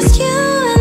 just you